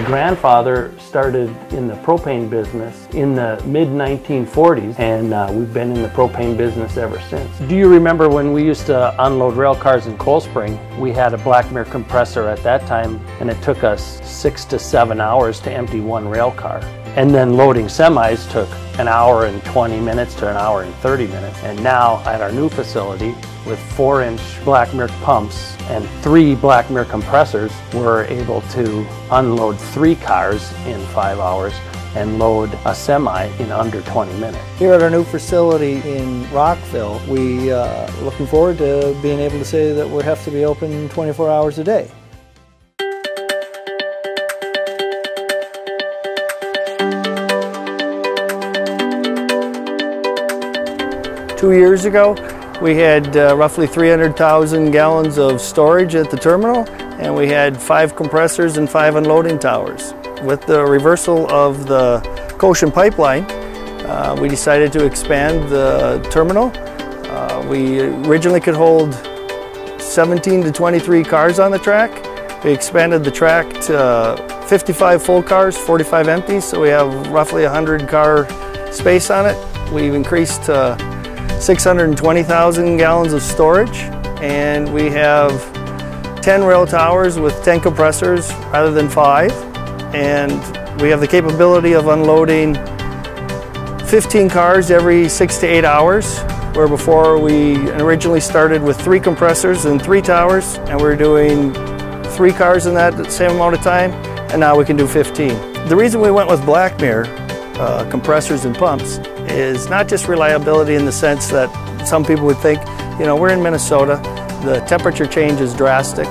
My grandfather started in the propane business in the mid 1940s and uh, we've been in the propane business ever since. Do you remember when we used to unload rail cars in Cold Spring? We had a Blackmer compressor at that time and it took us six to seven hours to empty one rail car. And then loading semis took an hour and 20 minutes to an hour and 30 minutes. And now at our new facility with four inch Blackmer pumps and three Blackmer compressors, we're able to unload three cars in five hours and load a semi in under 20 minutes. Here at our new facility in Rockville, we are uh, looking forward to being able to say that we have to be open 24 hours a day. Two years ago, we had uh, roughly 300,000 gallons of storage at the terminal, and we had five compressors and five unloading towers. With the reversal of the Cochin pipeline, uh, we decided to expand the terminal. Uh, we originally could hold 17 to 23 cars on the track. We expanded the track to 55 full cars, 45 empties, so we have roughly 100 car space on it. We've increased 620,000 gallons of storage and we have 10 rail towers with 10 compressors rather than five and we have the capability of unloading 15 cars every six to eight hours where before we originally started with three compressors and three towers and we're doing three cars in that same amount of time and now we can do 15. The reason we went with Blackmer uh, compressors and pumps is not just reliability in the sense that some people would think, you know, we're in Minnesota, the temperature change is drastic.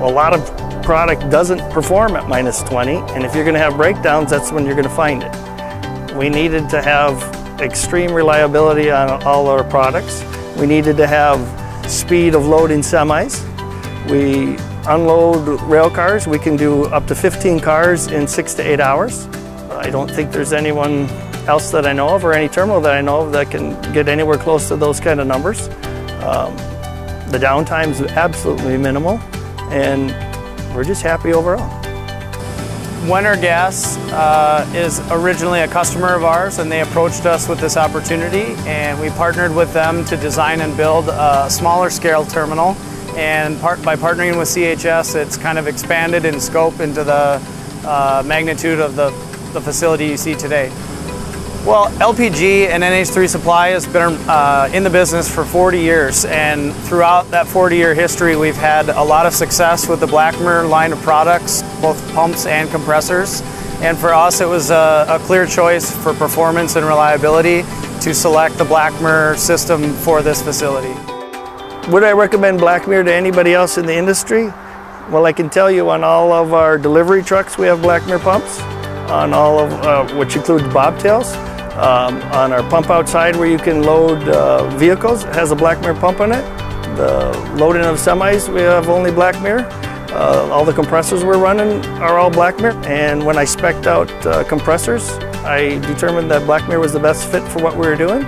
A lot of product doesn't perform at minus 20, and if you're going to have breakdowns, that's when you're going to find it. We needed to have extreme reliability on all our products. We needed to have speed of loading semis. We unload rail cars. We can do up to 15 cars in six to eight hours. I don't think there's anyone else that I know of or any terminal that I know of that can get anywhere close to those kind of numbers. Um, the downtime is absolutely minimal and we're just happy overall. Wenner Gas uh, is originally a customer of ours and they approached us with this opportunity and we partnered with them to design and build a smaller scale terminal and part, by partnering with CHS it's kind of expanded in scope into the uh, magnitude of the, the facility you see today. Well, LPG and NH3 Supply has been uh, in the business for 40 years, and throughout that 40-year history, we've had a lot of success with the Blackmer line of products, both pumps and compressors. And for us, it was a, a clear choice for performance and reliability to select the Blackmer system for this facility. Would I recommend Blackmer to anybody else in the industry? Well, I can tell you on all of our delivery trucks, we have Blackmer pumps, on all of, uh, which includes bobtails. Um, on our pump outside where you can load uh, vehicles, it has a Blackmer pump on it. The loading of semis, we have only Blackmer. Uh, all the compressors we're running are all Blackmer. And when I specced out uh, compressors, I determined that Blackmer was the best fit for what we were doing.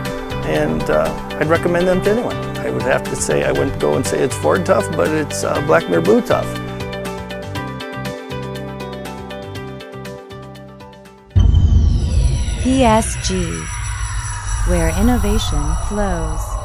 And uh, I'd recommend them to anyone. I would have to say, I wouldn't go and say it's Ford tough, but it's uh, Blackmer Blue tough. PSG, where innovation flows.